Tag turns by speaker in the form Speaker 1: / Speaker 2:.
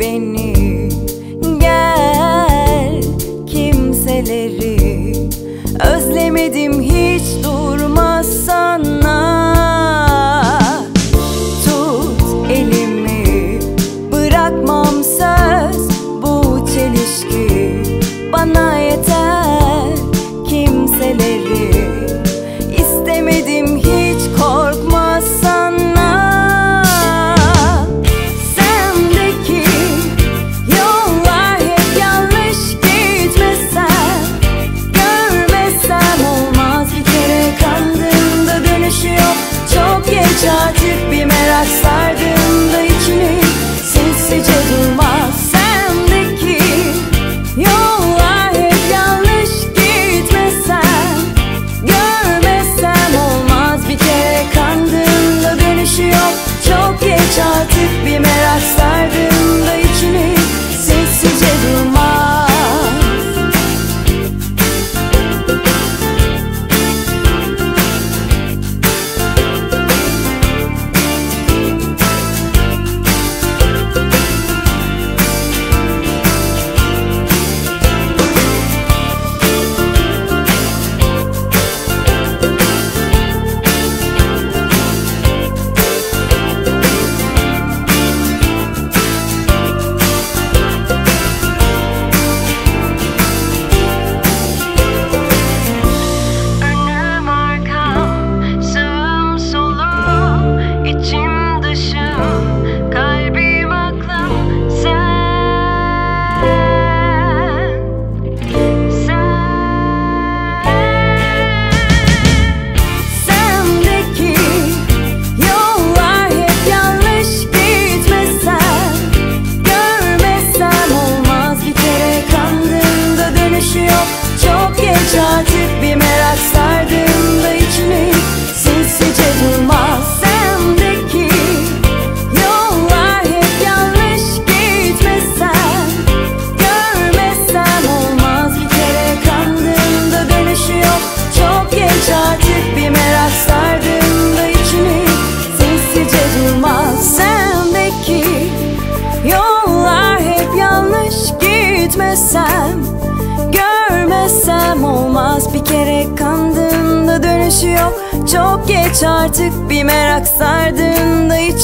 Speaker 1: beni. gitmezsem Görmezsem olmaz. Bir kere kandığımda dönüşü yok Çok geç artık bir merak sardığımda hiç